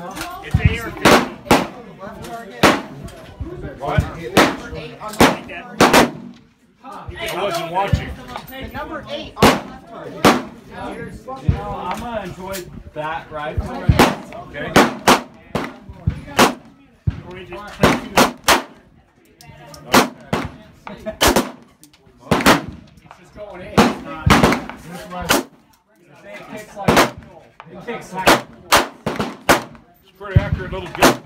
or B. What? I wasn't watching. Number eight on the left target. I'm gonna enjoy that rifle. Okay. Or you just It's just going. It's. It kicks like. It kicks like. Pretty accurate little gun.